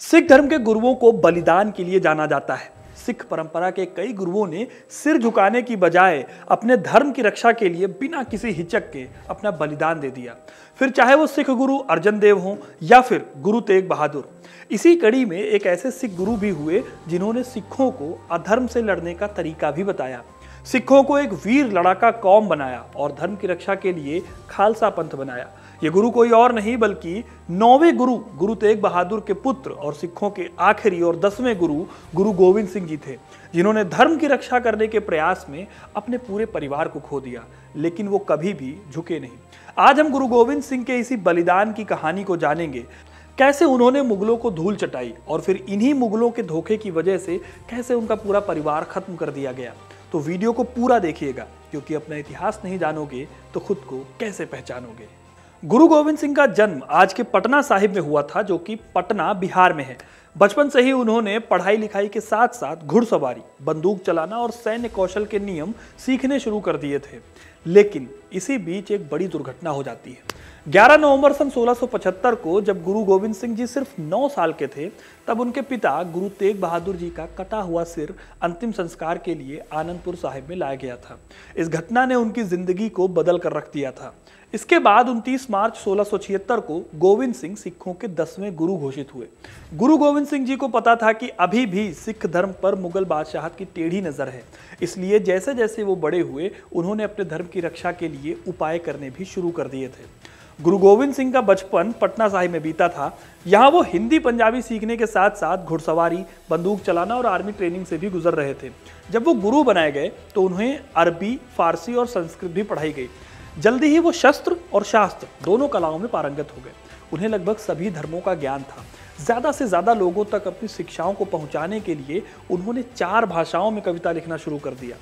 सिख धर्म के गुरुओं को बलिदान के लिए जाना जाता है। सिख परंपरा के कई गुरुओं ने सिर झुकाने की बजाय अपने धर्म की रक्षा के लिए बिना किसी हिचक के अपना बलिदान दे दिया। फिर चाहे वो सिख गुरु अर्जन देव हों या फिर गुरु तेग बहादुर, इसी कड़ी में एक ऐसे सिख गुरु भी हुए जिन्होंने सिखों को अधर्म से लड़ने का तरीका भी बताया। सिखों को एक वीर लड़ाका कौम बनाया और धर्म की रक्षा के लिए खालसा पंथ बनाया। ये गुरु कोई और नहीं, बल्कि नौवे गुरु गुरु तेग बहादुर के पुत्र और सिखों के आखिरी और दसवें गुरु गुरु गोविंद सिंह जी थे, जिन्होंने धर्म की रक्षा करने के प्रयास में अपने पूरे परिवार को खो दिया, लेकिन वो कभी भी झुके नहीं। आज हम गुरु गोविंद सिंह के इसी बलिदान की कहानी को जानेंगे, कैसे उन्होंने मुगलों को धूल चटाई और फिर इन्हीं मुगलों के धोखे की वजह से कैसे उनका पूरा परिवार खत्म कर दिया गया। तो वीडियो को पूरा देखिएगा, क्योंकि अपना इतिहास नहीं जानोगे तो खुद को कैसे पहचानोगे? गुरु गोविंद सिंह का जन्म आज के पटना साहिब में हुआ था, जो कि पटना, बिहार में है। बचपन से ही उन्होंने पढ़ाई लिखाई के साथ साथ घुड़सवारी, बंदूक चलाना और सैन्य कौशल के नियम सीखने शुरू कर दिए थे। लेकिन इसी बीच एक बड़ी दुर्घटना हो जाती है। 11 नवंबर सन 1675 को जब गुरु गोविंद सिंह जी सिर्फ़ 9 साल के थे, तब उनके पिता गुरु तेग बहादुर जी का कटा हुआ सिर अंतिम संस्कार के लिए आनंदपुर साहिब में लाया गया था। इस घटना ने उनकी ज़िंदगी को बदल कर रख दिया था। इसके बाद 29 मार्च 1676 को गोविंद सिंह सिखों के दसवें गुरु घोषित हुए। गुरु गोविंद सिंह जी को पता था कि अभी भी सिख धर्म पर मुगल बादशाहत की टेढ़ी नज़र है। इसलिए जैसे जैसे वो बड़े हुए, उन्होंने अपने धर्म की रक्षा के लिए उपाय करने भी शुरू कर दिए थे। गुरु गोविंद सिंह का बचपन पटना साहिब में बीता था। यहाँ वो हिंदी पंजाबी सीखने के साथ साथ घुड़सवारी, बंदूक चलाना और आर्मी ट्रेनिंग से भी गुजर रहे थे। जब वो गुरु बनाए गए तो उन्हें अरबी, फारसी और संस्कृत भी पढ़ाई गई। जल्दी ही वो शस्त्र और शास्त्र दोनों कलाओं में पारंगत हो गए। उन्हें लगभग सभी धर्मों का ज्ञान था। ज़्यादा से ज़्यादा लोगों तक अपनी शिक्षाओं को पहुँचाने के लिए उन्होंने चार भाषाओं में कविता लिखना शुरू कर दिया।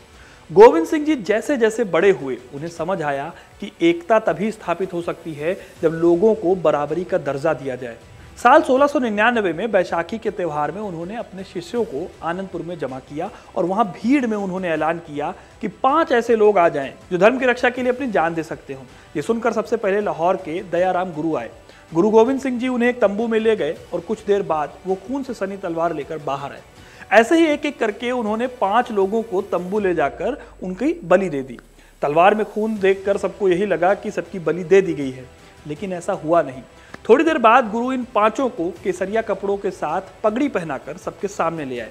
गोविंद सिंह जी जैसे जैसे बड़े हुए, उन्हें समझ आया कि एकता तभी स्थापित हो सकती है जब लोगों को बराबरी का दर्जा दिया जाए। साल 1699 में बैशाखी के त्यौहार में उन्होंने अपने शिष्यों को आनंदपुर में जमा किया और वहाँ भीड़ में उन्होंने ऐलान किया कि पाँच ऐसे लोग आ जाएँ जो धर्म की रक्षा के लिए अपनी जान दे सकते हो। ये सुनकर सबसे पहले लाहौर के दयाराम गुरु आए। गुरु गोविंद सिंह जी उन्हें एक तंबू में ले गए और कुछ देर बाद वो खून से सनी तलवार लेकर बाहर आए। ऐसे ही एक एक करके उन्होंने पाँच लोगों को तंबू ले जाकर उनकी बलि दे दी। तलवार में खून देखकर सबको यही लगा कि सबकी बलि दे दी गई है, लेकिन ऐसा हुआ नहीं। थोड़ी देर बाद गुरु इन पाँचों को केसरिया कपड़ों के साथ पगड़ी पहनाकर सबके सामने ले आए।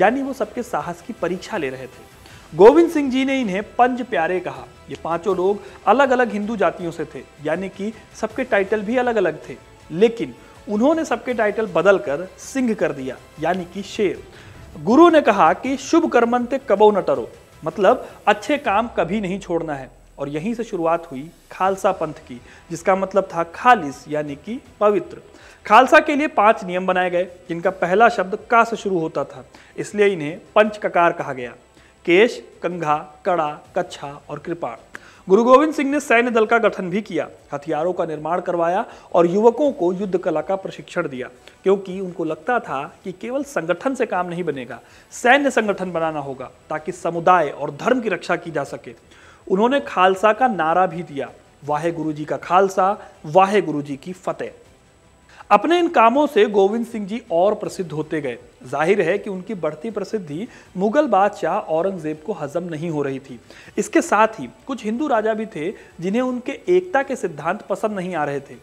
यानी वो सबके साहस की परीक्षा ले रहे थे। गोविंद सिंह जी ने इन्हें पंज प्यारे कहा। ये पाँचों लोग अलग अलग हिंदू जातियों से थे, यानी कि सबके टाइटल भी अलग अलग थे। लेकिन उन्होंने सबके टाइटल बदल कर सिंह कर दिया, यानी कि शेर। गुरु ने कहा कि शुभ कर्मंते कबो न टरो। मतलब अच्छे काम कभी नहीं छोड़ना है। और यहीं से शुरुआत हुई खालसा पंथ की, जिसका मतलब था खालिस, यानी कि पवित्र। खालसा के लिए पाँच नियम बनाए गए, जिनका पहला शब्द का से शुरू होता था। इसलिए इन्हें पंच ककार कहा गया। केश, कंघा, कड़ा, कच्छा और कृपाण। गुरु गोविंद सिंह ने सैन्य दल का गठन भी किया, हथियारों का निर्माण करवाया और युवकों को युद्ध कला का प्रशिक्षण दिया, क्योंकि उनको लगता था कि केवल संगठन से काम नहीं बनेगा, सैन्य संगठन बनाना होगा, ताकि समुदाय और धर्म की रक्षा की जा सके। उन्होंने खालसा का नारा भी दिया। वाहे गुरु जी का खालसा, वाहे गुरु जी की फतेह। अपने इन कामों से गोविंद सिंह जी और प्रसिद्ध होते गए। ज़ाहिर है कि उनकी बढ़ती प्रसिद्धि मुगल बादशाह औरंगज़ेब को हजम नहीं हो रही थी। इसके साथ ही कुछ हिंदू राजा भी थे जिन्हें उनके एकता के सिद्धांत पसंद नहीं आ रहे थे।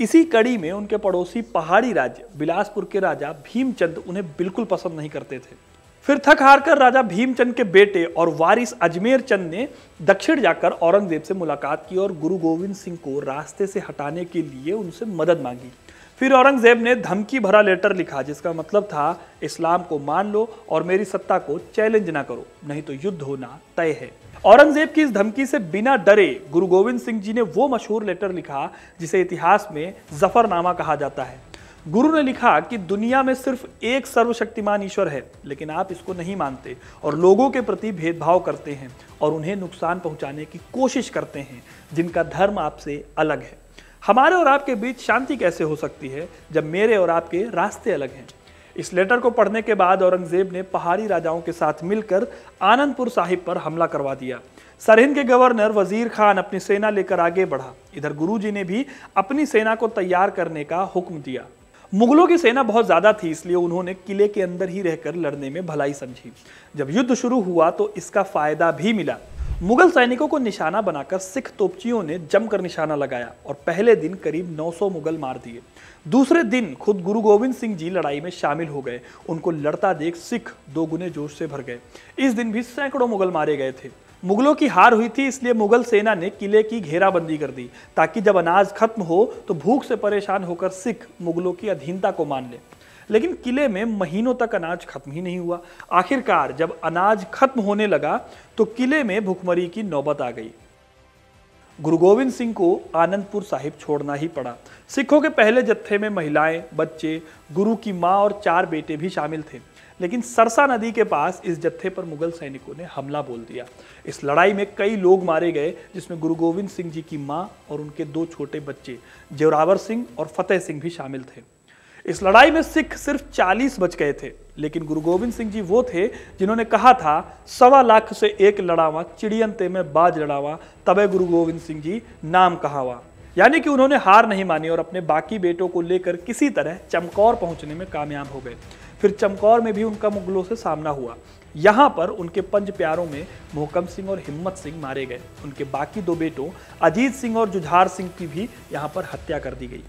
इसी कड़ी में उनके पड़ोसी पहाड़ी राज्य, बिलासपुर के राजा भीमचंद उन्हें बिल्कुल पसंद नहीं करते थे। फिर थक हार कर राजा भीमचंद के बेटे और वारिस अजमेर चंद ने दक्षिण जाकर औरंगज़ेब से मुलाकात की और गुरु गोविंद सिंह को रास्ते से हटाने के लिए उनसे मदद मांगी। फिर औरंगज़ेब ने धमकी भरा लेटर लिखा, जिसका मतलब था, इस्लाम को मान लो और मेरी सत्ता को चैलेंज ना करो, नहीं तो युद्ध होना तय है। औरंगज़ेब की इस धमकी से बिना डरे गुरु गोविंद सिंह जी ने वो मशहूर लेटर लिखा, जिसे इतिहास में जफरनामा कहा जाता है। गुरु ने लिखा कि दुनिया में सिर्फ़ एक सर्वशक्तिमान ईश्वर है, लेकिन आप इसको नहीं मानते और लोगों के प्रति भेदभाव करते हैं और उन्हें नुकसान पहुँचाने की कोशिश करते हैं, जिनका धर्म आपसे अलग है। हमारे और आपके बीच शांति कैसे हो सकती है, जब मेरे और आपके रास्ते अलग हैं? इस लेटर को पढ़ने के बाद औरंगज़ेब ने पहाड़ी राजाओं के साथ मिलकर आनंदपुर साहिब पर हमला करवा दिया। सरहिंद के गवर्नर वज़ीर खान अपनी सेना लेकर आगे बढ़ा। इधर गुरुजी ने भी अपनी सेना को तैयार करने का हुक्म दिया। मुगलों की सेना बहुत ज़्यादा थी, इसलिए उन्होंने किले के अंदर ही रहकर लड़ने में भलाई समझी। जब युद्ध शुरू हुआ तो इसका फ़ायदा भी मिला। मुगल सैनिकों को निशाना बनाकर सिख तोपचियों ने जमकर निशाना लगाया और पहले दिन करीब 900 मुगल मार दिए। दूसरे दिन खुद गुरु गोविंद सिंह जी लड़ाई में शामिल हो गए। उनको लड़ता देख सिख दो गुने जोश से भर गए। इस दिन भी सैकड़ों मुगल मारे गए थे। मुगलों की हार हुई थी, इसलिए मुगल सेना ने किले की घेराबंदी कर दी। ताकि जब अनाज खत्म हो तो भूख से परेशान होकर सिख मुगलों की अधीनता को मान ले। लेकिन किले में महीनों तक अनाज खत्म ही नहीं हुआ। आखिरकार जब अनाज खत्म होने लगा तो किले में भुखमरी की नौबत आ गई। गुरु गोविंद सिंह को आनंदपुर साहिब छोड़ना ही पड़ा। सिखों के पहले जत्थे में महिलाएँ, बच्चे, गुरु की माँ और चार बेटे भी शामिल थे। लेकिन सरसा नदी के पास इस जत्थे पर मुगल सैनिकों ने हमला बोल दिया। इस लड़ाई में कई लोग मारे गए, जिसमें गुरु गोविंद सिंह जी की माँ और उनके दो छोटे बच्चे जोरावर सिंह और फतेह सिंह भी शामिल थे। इस लड़ाई में सिख सिर्फ़ 40 बच गए थे, लेकिन गुरु गोविंद सिंह जी वो थे जिन्होंने कहा था, सवा लाख से एक लड़ावा चिड़ियनते में बाज लड़ावा, तबे गुरु गोविंद सिंह जी नाम कहावा। यानी कि उन्होंने हार नहीं मानी और अपने बाकी बेटों को लेकर किसी तरह चमकौर पहुँचने में कामयाब हो गए। फिर चमकौर में भी उनका मुगलों से सामना हुआ। यहाँ पर उनके पंच प्यारों में मोहकम सिंह और हिम्मत सिंह मारे गए। उनके बाकी दो बेटों, अजीत सिंह और जुझार सिंह की भी यहाँ पर हत्या कर दी गई।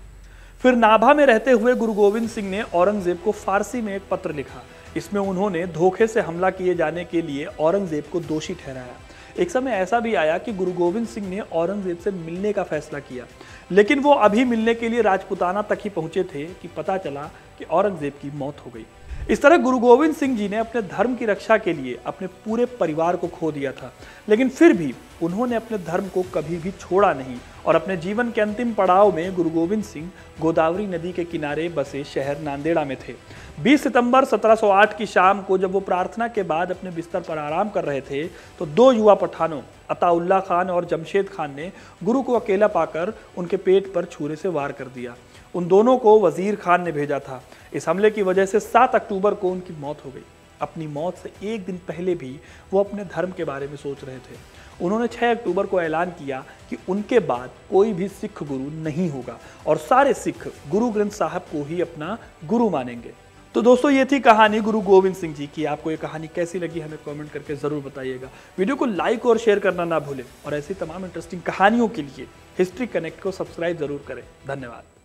फिर नाभा में रहते हुए गुरु गोविंद सिंह ने औरंगज़ेब को फारसी में एक पत्र लिखा। इसमें उन्होंने धोखे से हमला किए जाने के लिए औरंगज़ेब को दोषी ठहराया। एक समय ऐसा भी आया कि गुरु गोविंद सिंह ने औरंगज़ेब से मिलने का फैसला किया। लेकिन वो अभी मिलने के लिए राजपुताना तक ही पहुँचे थे कि पता चला कि औरंगज़ेब की मौत हो गई। इस तरह गुरु गोविंद सिंह जी ने अपने धर्म की रक्षा के लिए अपने पूरे परिवार को खो दिया था। लेकिन फिर भी उन्होंने अपने धर्म को कभी भी छोड़ा नहीं और अपने जीवन के अंतिम पड़ाव में गुरु गोविंद सिंह गोदावरी नदी के किनारे बसे शहर नांदेड़ा में थे। 20 सितंबर 1708 की शाम को जब वो प्रार्थना के बाद अपने बिस्तर पर आराम कर रहे थे तो दो युवा पठानों, अताउल्ला खान और जमशेद खान ने गुरु को अकेला पाकर उनके पेट पर छुरे से वार कर दिया। उन दोनों को वज़ीर खान ने भेजा था। इस हमले की वजह से 7 अक्टूबर को उनकी मौत हो गई। अपनी मौत से एक दिन पहले भी वो अपने धर्म के बारे में सोच रहे थे। उन्होंने 6 अक्टूबर को ऐलान किया कि उनके बाद कोई भी सिख गुरु नहीं होगा और सारे सिख गुरु ग्रंथ साहब को ही अपना गुरु मानेंगे। तो दोस्तों, ये थी कहानी गुरु गोविंद सिंह जी की। आपको ये कहानी कैसी लगी हमें कमेंट करके ज़रूर बताइएगा। वीडियो को लाइक और शेयर करना ना भूलें और ऐसी तमाम इंटरेस्टिंग कहानियों के लिए हिस्ट्री कनेक्ट को सब्सक्राइब ज़रूर करें। धन्यवाद।